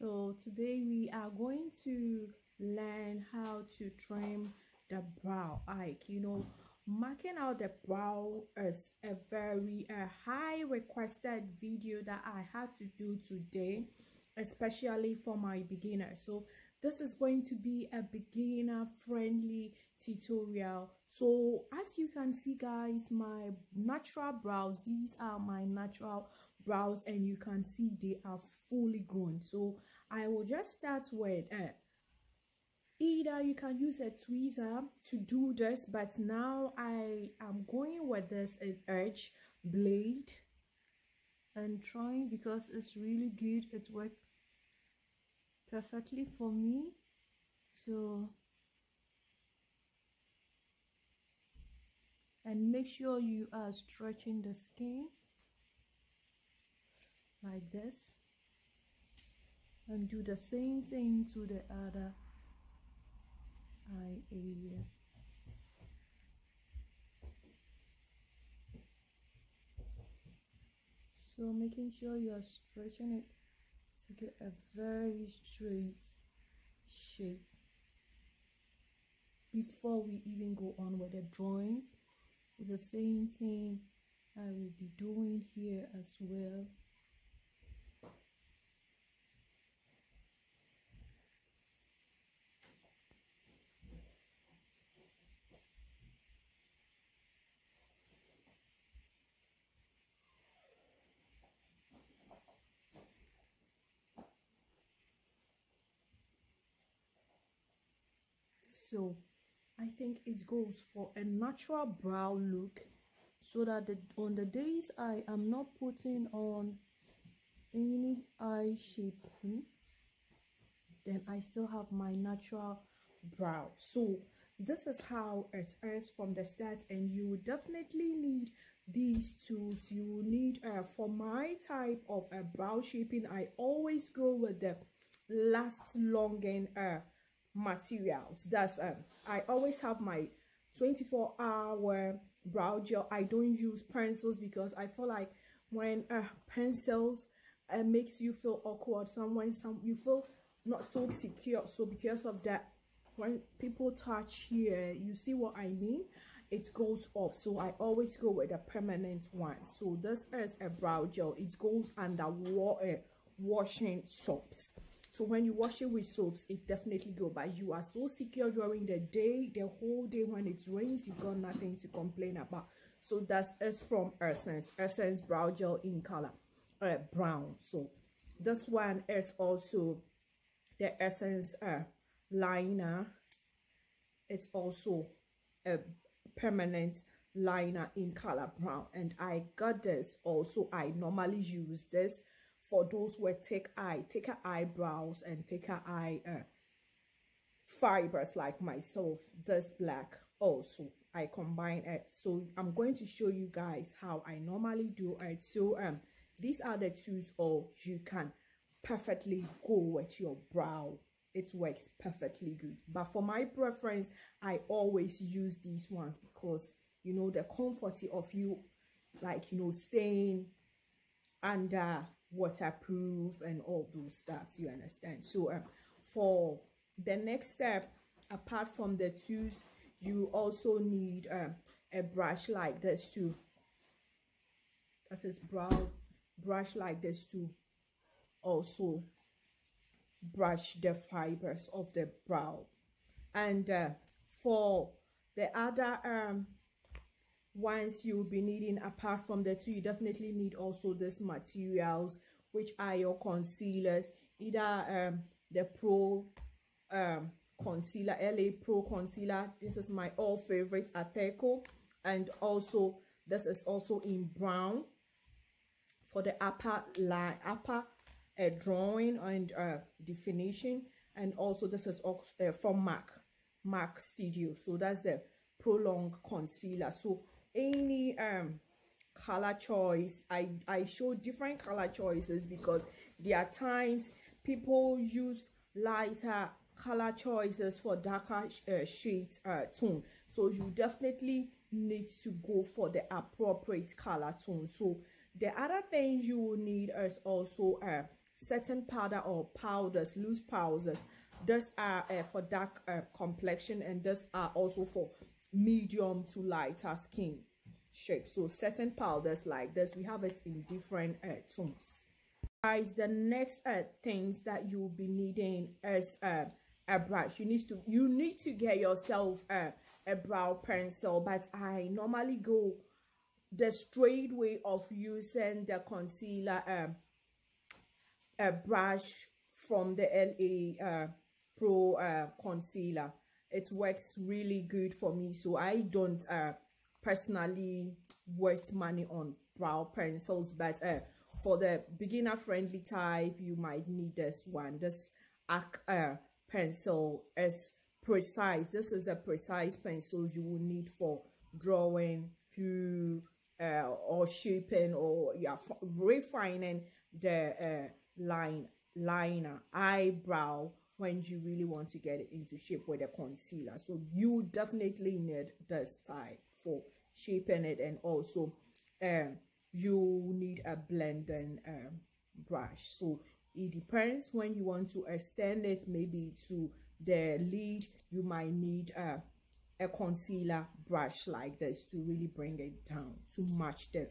so today we are going to learn how to trim the brow like you know marking out the brow is a very a high requested video that i had to do today especially for my beginners so this is going to be a beginner friendly tutorial. So as you can see guys my natural brows these are my natural brows and you can see they are fully grown. So i will just start with uh, either you can use a tweezer to do this but now i am going with this edge blade and trying because it's really good. It worked perfectly for me. So and make sure you are stretching the skin like this and do the same thing to the other eye area. So making sure you are stretching it to get a very straight shape before we even go on with the drawings. The same thing I will be doing here as well so i think it goes for a natural brow look so that the, on the days i am not putting on any eye shaping then i still have my natural brow. So this is how it is from the start and you definitely need these tools. You need uh, for my type of a uh, brow shaping i always go with the last long and uh materials. That's um i always have my 24 hour brow gel. I don't use pencils because i feel like when uh, pencils uh, makes you feel awkward. Someone some you feel not so secure. So because of that when people touch here you see what i mean? It goes off. So i always go with a permanent one. So this is a brow gel. It goes under water washing soaps so when you wash it with soaps it definitely go but you are so secure during the day the whole day when it rains you got nothing to complain about. So that's is from essence. Essence brow gel in color uh, brown. So this one is also the essence uh, liner. It's also a permanent liner in color brown. And i got this also. I normally use this for those with thick eye, thicker eyebrows and thicker eye uh, fibers like myself. This black also I combine it. So I'm going to show you guys how I normally do it. So um these are the tools or you can perfectly go with your brow it works perfectly good but for my preference i always use these ones because you know the comfort of you like you know staying under waterproof and all those stuffs you understand? So um, for the next step apart from the tools you also need um, a brush like this too that is brow brush like this to also brush the fibers of the brow. And uh, for the other um once you'll be needing apart from the two you definitely need also these materials which are your concealers either um the pro um concealer la pro concealer. This is my all favorite ateco. And also this is also in brown for the upper line upper uh, drawing and uh, definition. And also this is uh, from mac mac studio. So that's the prolong concealer. So any um color choice i i show different color choices because there are times people use lighter color choices for darker uh, shades uh, tone. So you definitely need to go for the appropriate color tone. So the other thing you will need is also uh, certain powder or powders loose powders. These are uh, for dark uh, complexion and these are also for medium to lighter skin shape. So certain powders like this we have it in different uh, tones. Guys the next uh, things that you'll be needing is uh, a brush. You need to you need to get yourself uh, a brow pencil but i normally go the straight way of using the concealer um, a brush from the la uh, pro uh, concealer it works really good for me. So i don't uh, personally waste money on brow pencils but uh, for the beginner friendly type you might need this one. This uh, pencil is precise. This is the precise pencils you will need for drawing through uh, or shaping or yeah refining the uh, line liner eyebrow when you really want to get it into shape with a concealer. So you definitely need this type for shaping it and also um you need a blending um, brush. So it depends when you want to extend it maybe to the lid you might need uh, a concealer brush like this to really bring it down to match the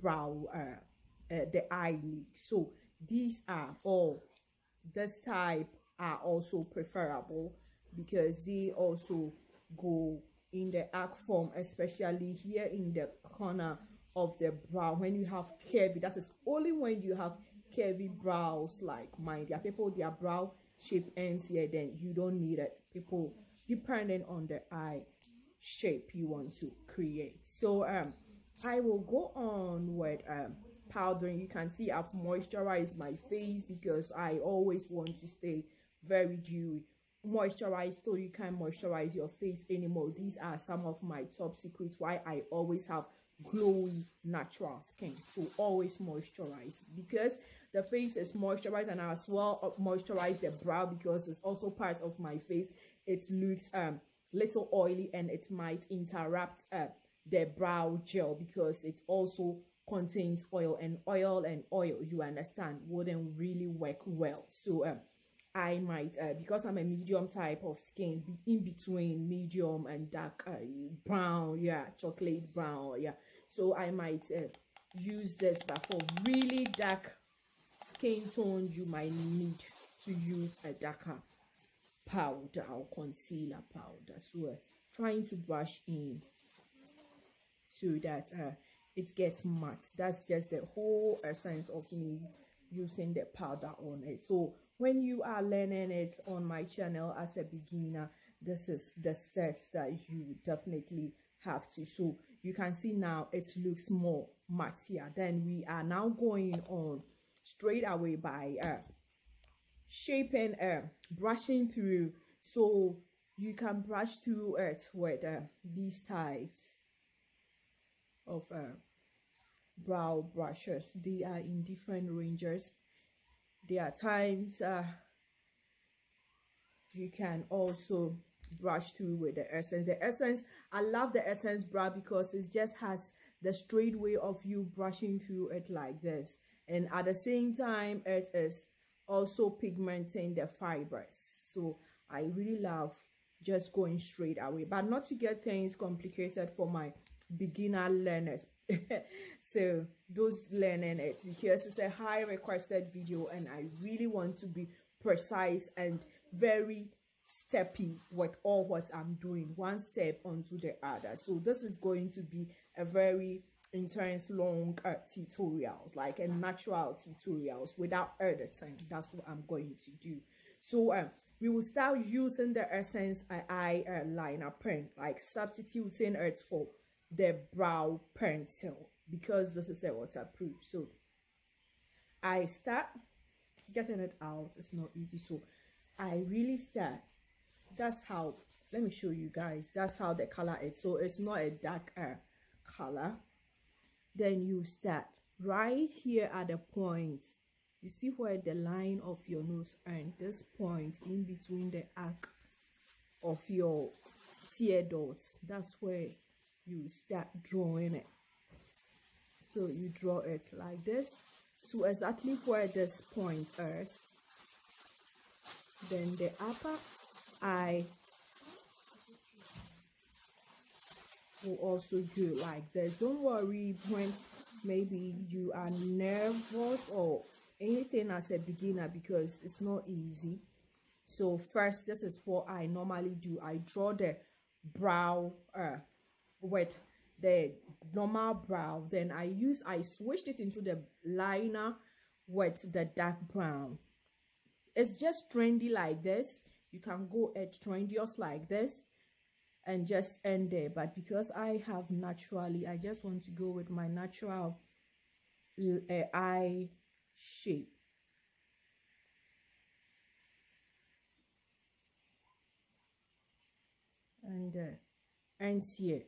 brow uh, uh, the so these are all this type are also preferable because they also go in the arc form especially here in the corner of the brow. When you have curvy that is only when you have curvy brows like mine. There are people their brow shape ends here then you don't need it. People depending on the eye shape you want to create. So um i will go on with um powdering. You can see i've moisturized my face because i always want to stay very dewy. Moisturize so you can't moisturize your face anymore. These are some of my top secrets why i always have glowy natural skin. So always moisturize because the face is moisturized and as well moisturize the brow because it's also part of my face. It looks um little oily and it might interrupt uh, the brow gel because it also contains oil and oil and oil you understand wouldn't really work well. So um I might, uh, because I'm a medium type of skin, in between medium and dark uh, brown, yeah, chocolate brown, yeah. So I might uh, use this, but for really dark skin tones, you might need to use a darker powder or concealer powder. So uh, trying to brush in so that uh, it gets matte. That's just the whole essence of me using the powder on it. So when you are learning it on my channel as a beginner this is the steps that you definitely have to. So you can see now it looks more matte here then we are now going on straight away by uh shaping uh brushing through. So you can brush through it with uh, these types of uh, brow brushes. They are in different ranges there are times uh, you can also brush through with the essence. The essence i love the essence brush because it just has the straight way of you brushing through it like this. And at the same time it is also pigmenting the fibers. So i really love just going straight away. But not to get things complicated for my beginner learners. So those learning it. Because it's a high requested video and i really want to be precise and very steppy with all what i'm doing one step onto the other. So this is going to be a very intense long uh, tutorials like a natural tutorials without editing. That's what i'm going to do. So um we will start using the essence eyeliner pen like substituting it for the brow pencil because this is a waterproof so i start getting it out. It's not easy. So i really start. That's how let me show you guys. That's how the color is. So it's not a dark uh, color. Then you start right here at the point. You see where the line of your nose and this point in between the arc of your tear dot that's where you start drawing it. So you draw it like this. To exactly where this point is then the upper eye will also do like this. Don't worry when maybe you are nervous or anything as a beginner because it's not easy. So first this is what i normally do. I draw the brow uh with the normal brow then i use i switched it into the liner with the dark brown. It's just trendy like this. You can go edge trendious like this and just end there. But because i have naturally i just want to go with my natural uh, eye shape. And uh, ends here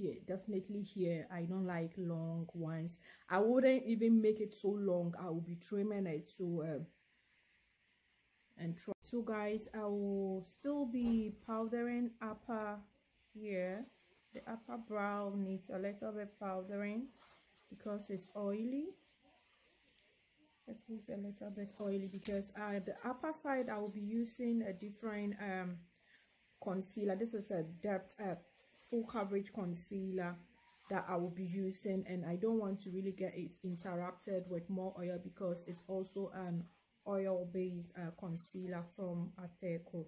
here definitely here i don't like long ones. I wouldn't even make it so long. I will be trimming it so uh, and try so guys i will still be powdering upper here. The upper brow needs a little bit powdering because it's oily. This looks a little bit oily because uh the upper side i will be using a different um concealer. This is a depth uh, full coverage concealer that I will be using and I don't want to really get it interrupted with more oil because it's also an oil based uh, concealer from Ateco.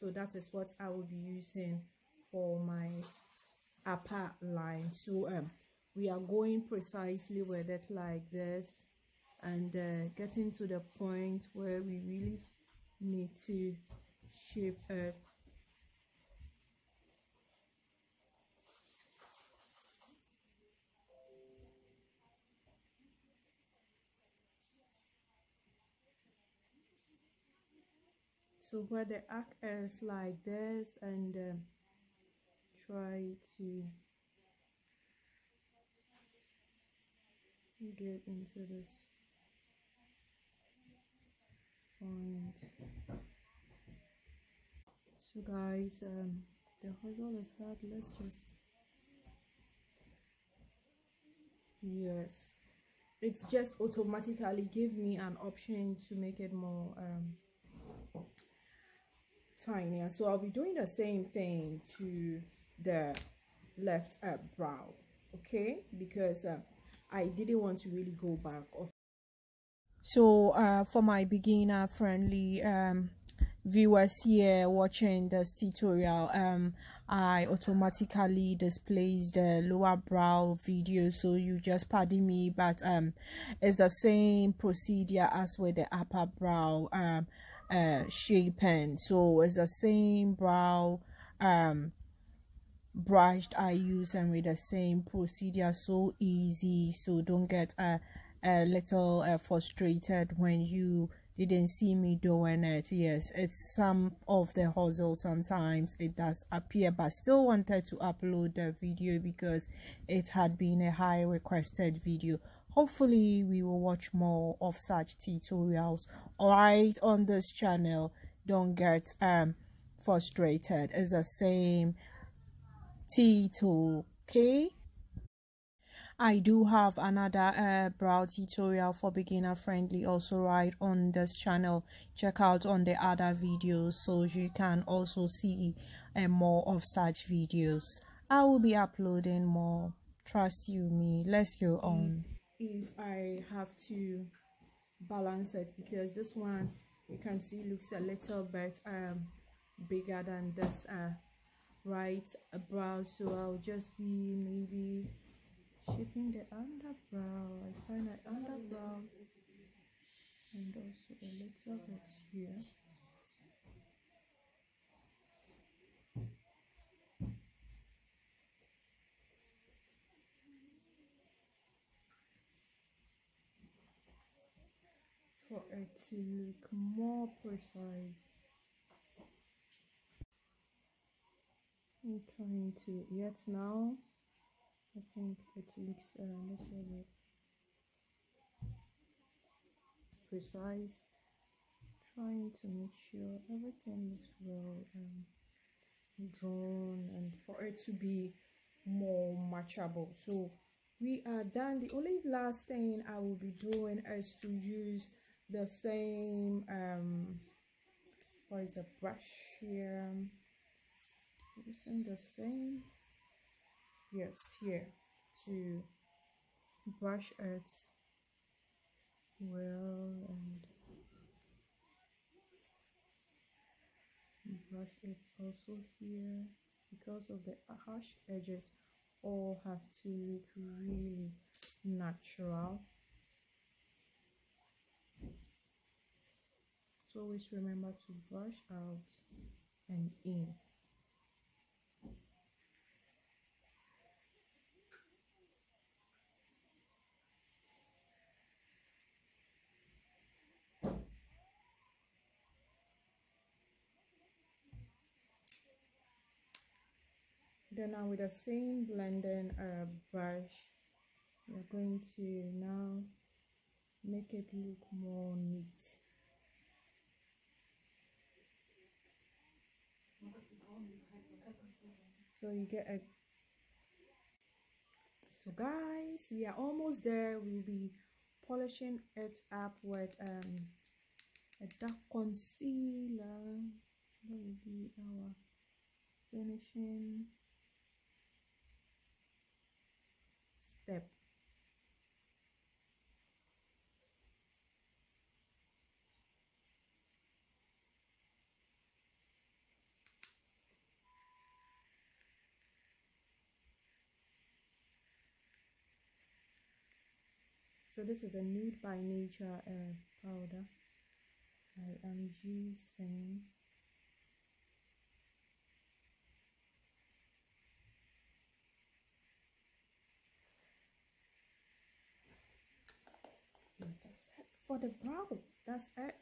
So that is what I will be using for my upper line. So um we are going precisely with it like this and uh, getting to the point where we really need to shape it so where the arc is like this and uh, try to get into this point. So guys um the hustle is hard. Let's just yes. It's just automatically give me an option to make it more um so i'll be doing the same thing to the left uh, brow okay? Because uh, i didn't want to really go back off so uh, for my beginner friendly um, viewers here watching this tutorial um i automatically displays the lower brow video. So you just pardon me but um it's the same procedure as with the upper brow um uh pen. So it's the same brow um brush i use and with the same procedure. So easy. So don't get a, a little uh, frustrated when you didn't see me doing it. Yes it's some of the hustle sometimes it does appear but still wanted to upload the video because it had been a high requested video hopefully we will watch more of such tutorials right on this channel. Don't get um frustrated. It's the same t okay? I do have another uh, brow tutorial for beginner friendly also right on this channel. Check out on the other videos so you can also see uh, more of such videos. I will be uploading more. Trust you me. Let's go on if I have to balance it because this one you can see looks a little bit um bigger than this uh right brow. So I'll just be maybe shaping the underbrow. I find that underbrow and also a little bit here for it to look more precise. I'm trying to, yet now, I think it looks a little bit precise. Trying to make sure everything looks well and drawn and for it to be more matchable. So we are done the only last thing i will be doing is to use the same um what is the brush here? Using the same? Yes here. To brush it well and brush it also here. Because of the harsh edges all have to look really natural always remember to brush out and in. Then now with the same blending uh, brush we're going to now make it look more neat so you get a so guys we are almost there. We'll be polishing it up with um a dark concealer. That will be our finishing step so this is a nude by nature uh, powder. I am using for the brow that's it.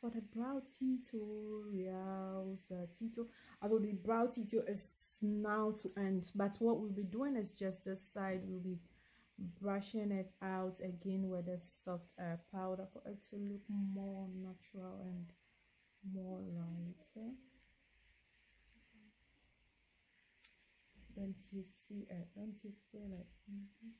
For the brow tutorials uh, tutorial although the brow tutorial is now to end but what we'll be doing is just this side we'll be brushing it out again with a soft uh, powder for it to look more natural and more lighter don't you see it don't you feel it mm -hmm.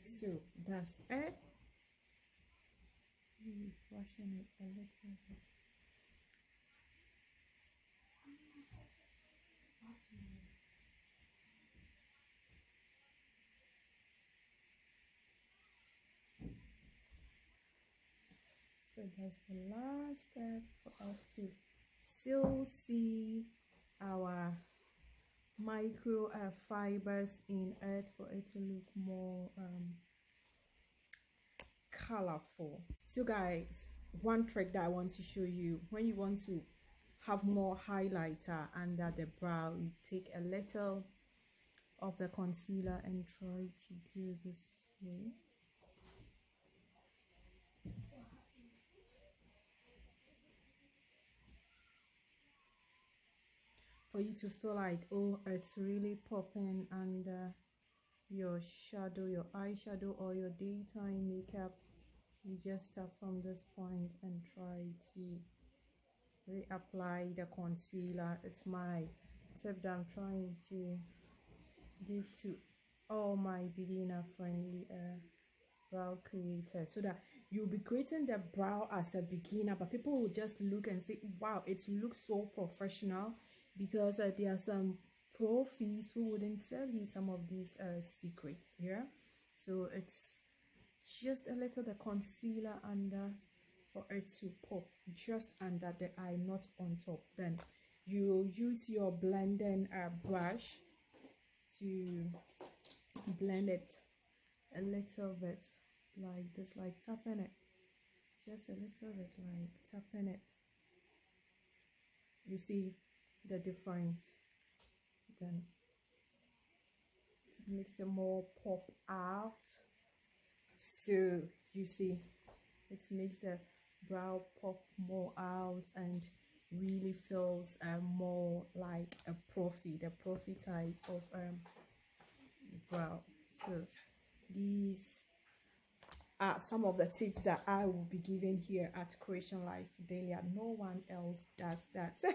So that's it. Brushing it a little bit. So that's the last step for us to still see our micro uh, fibers in it for it to look more um, colorful. So guys one trick that i want to show you when you want to have more highlighter under the brow you take a little of the concealer and try to do this way for you to feel like oh it's really popping under your shadow your eyeshadow or your daytime makeup you just start from this point and try to reapply the concealer. It's my tip that i'm trying to give to all my beginner friendly uh, brow creators so that you'll be creating the brow as a beginner but people will just look and say wow it looks so professional because uh, there are some profis who wouldn't tell you some of these uh, secrets yeah? So it's just a little the concealer under for it to pop just under the eye not on top. Then you use your blending uh, brush to blend it a little bit like this like tapping it. Just a little bit like tapping it. You see the difference then it makes it more pop out. So you see it makes the brow pop more out and really feels uh, more like a profit the profit type of um brow. So these are some of the tips that i will be giving here at creation life daily no one else does that.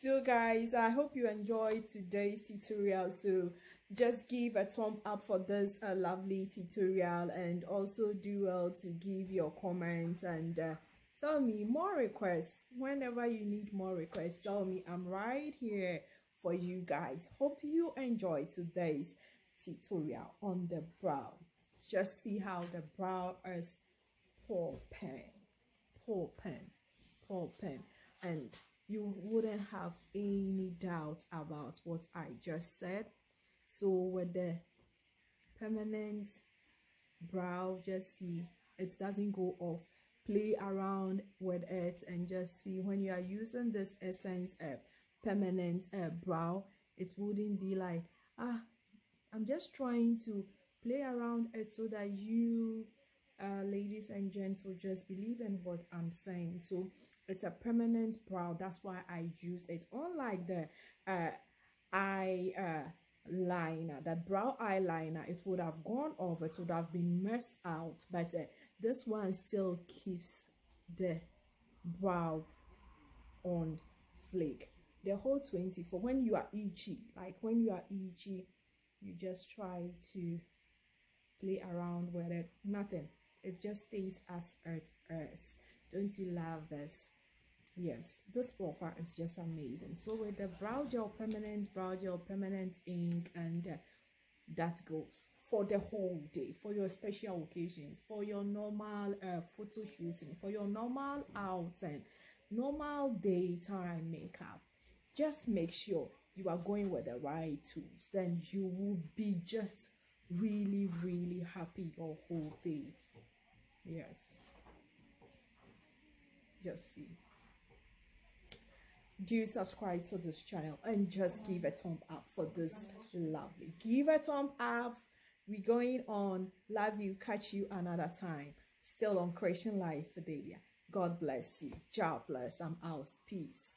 So guys i hope you enjoyed today's tutorial. So just give a thumb up for this uh, lovely tutorial and also do well to give your comments and uh, tell me more requests. Whenever you need more requests tell me. I'm right here for you guys. Hope you enjoy today's tutorial on the brow just see how the brow is popping popping popping and you wouldn't have any doubt about what i just said. So with the permanent brow just see it doesn't go off. Play around with it and just see. When you are using this essence uh, permanent uh, brow it wouldn't be like ah i'm just trying to play around it so that you uh, ladies and gents will just believe in what i'm saying. So it's a permanent brow that's why i used it. Unlike the uh, i uh liner the brow eyeliner it would have gone off it would have been messed out but uh, this one still keeps the brow on flake the whole 20 for when you are itchy like when you are itchy you just try to play around with it. Nothing. It just stays as it is. Don't you love this? Yes this offer is just amazing. So with the brow gel permanent brow gel permanent ink and uh, that goes for the whole day for your special occasions for your normal uh, photo shooting for your normal outing normal daytime makeup. Just make sure you are going with the right tools. Then you will be just really really happy your whole day yes. Just see. Do subscribe to this channel and just give a thumb up for this lovely give a thumb up. We're going on. Love you. Catch you another time. Still on creation life fidelia god bless you. God bless. I'm out. Peace